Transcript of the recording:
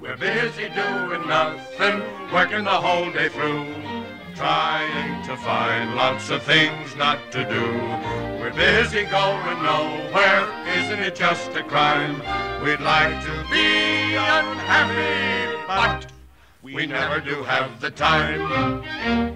We're busy doing nothing, working the whole day through, trying to find lots of things not to do. We're busy going nowhere, isn't it just a crime? We'd like to be unhappy, but we never do have the time.